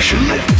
Session.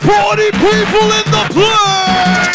Party people in the place!